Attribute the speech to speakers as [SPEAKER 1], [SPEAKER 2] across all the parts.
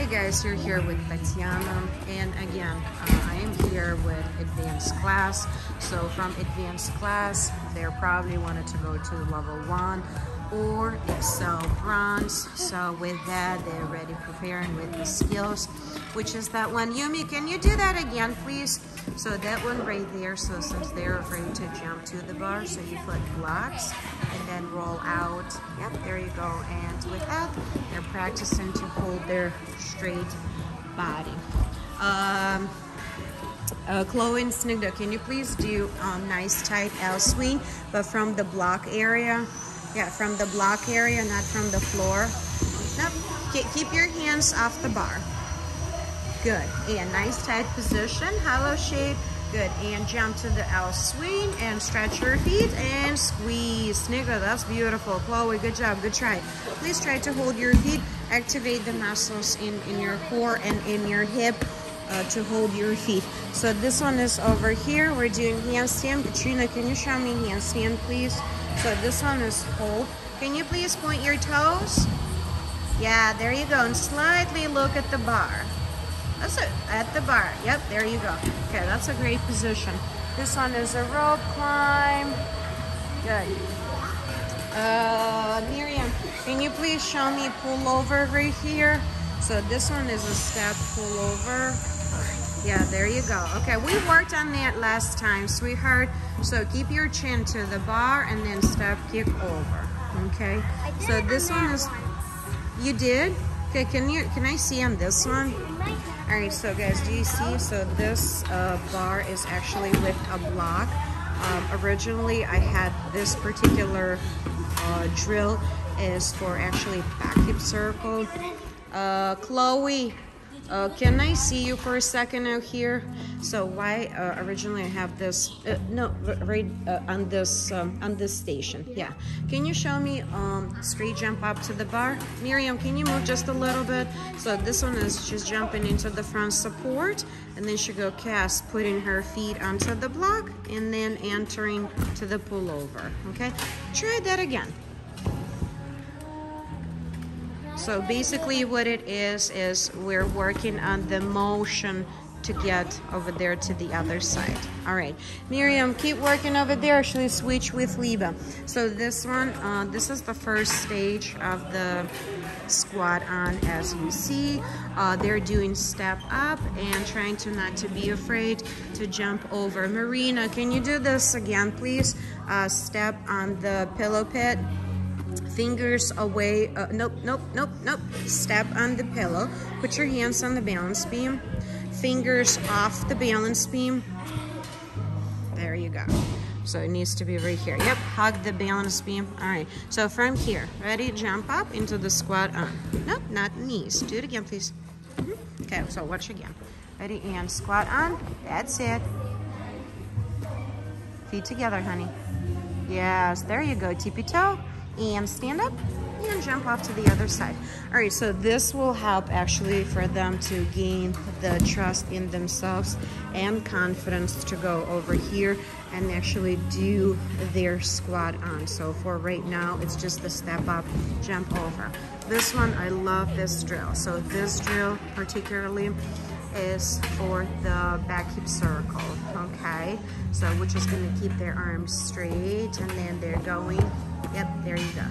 [SPEAKER 1] Hey guys, you're here with Tatiana and again, uh, I am here with advanced class. So from advanced class, they probably wanted to go to level one or Xcel bronze. So with that, they're already preparing with the skills, which is that one. Yumi, can you do that again, please? So that one right there, so since they're afraid to jump to the bar, so you put blocks and then roll out. Yep, there you go. And with that, they're practicing to hold their straight body. Um, uh, Chloe and Snigda, can you please do um, nice tight L swing, but from the block area? Yeah, from the block area, not from the floor. Nope. Keep your hands off the bar. Good. And nice tight position, hollow shape. Good. And jump to the L swing and stretch your feet and squeeze. Snigda, that's beautiful. Chloe, good job. Good try. Please try to hold your feet. Activate the muscles in, in your core and in your hip uh, to hold your feet. So this one is over here. We're doing handstand. Katrina, can you show me handstand, please? So this one is hold. Can you please point your toes? Yeah, there you go. And slightly look at the bar. That's it, at the bar. Yep, there you go. Okay, that's a great position. This one is a rope climb. Good. Uh, Miriam, can you please show me pull over right here? So this one is a step pull over. Yeah, there you go. Okay, we worked on that last time, sweetheart. So keep your chin to the bar and then step kick over. Okay. So this one is. You did? Okay. Can you? Can I see on this one? All right. So guys, do you see? So this uh, bar is actually with a block. Um, originally, I had this particular uh, drill is for actually back hip circle. Uh, Chloe, uh, can I see you for a second out here? So why uh, originally I have this? Uh, no, right uh, on this um, on this station. Yeah. Can you show me um, straight jump up to the bar? Miriam, can you move just a little bit? So this one is just jumping into the front support, and then she go cast, putting her feet onto the block, and then entering to the pullover. Okay. Try that again. So basically what it is, is we're working on the motion to get over there to the other side. All right, Miriam, keep working over there. Actually switch with Liba. So this one, uh, this is the first stage of the squat on as you see. Uh, they're doing step up and trying to not to be afraid to jump over. Marina, can you do this again, please? Uh, step on the pillow pit fingers away uh, nope nope nope nope. Step on the pillow. Put your hands on the balance beam. Fingers off the balance beam. There you go. So it needs to be right here. Yep hug the balance beam. All right so from here ready jump up into the squat on nope not knees. Do it again please. Mm -hmm. okay so watch again. Ready and squat on. That's it. Feet together honey. Yes there you go. Tippy toe and stand up and jump off to the other side. All right, so this will help actually for them to gain the trust in themselves and confidence to go over here and actually do their squat on. So for right now, it's just the step up, jump over. This one, I love this drill. So this drill particularly is for the back hip circle, okay? So we're just gonna keep their arms straight and then they're going Yep, there you go.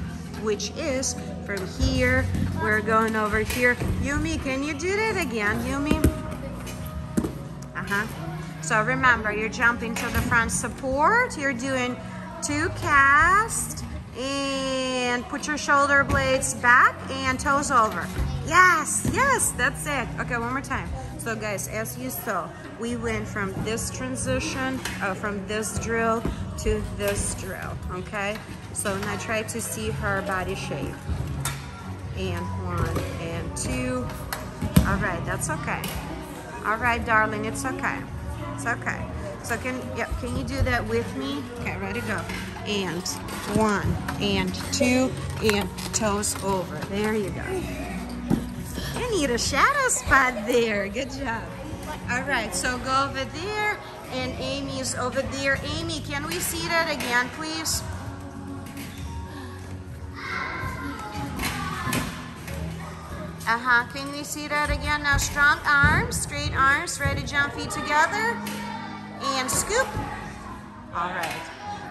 [SPEAKER 1] Which is from here, we're going over here. Yumi, can you do that again, Yumi? Uh-huh. So remember, you're jumping to the front support. You're doing two cast and put your shoulder blades back and toes over. Yes, yes, that's it. Okay, one more time. So guys, as you saw, we went from this transition, uh, from this drill to this drill, okay? So now try to see her body shape. And one and two. All right, that's okay. All right, darling, it's okay. It's okay. So can, yeah, can you do that with me? Okay, ready, go. And one, and two, and toes over. There you go. Need a shadow spot there. Good job. All right, so go over there, and Amy's over there. Amy, can we see that again, please? Uh-huh. Can we see that again? Now strong arms, straight arms, ready jump feet together. And scoop. All right.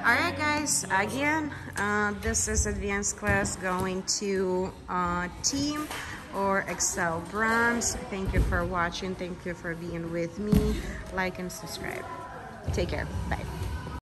[SPEAKER 1] All right, guys. Again, uh, this is advanced class going to uh, team or Xcel bronze. Thank you for watching. Thank you for being with me. Like and subscribe. Take care. Bye.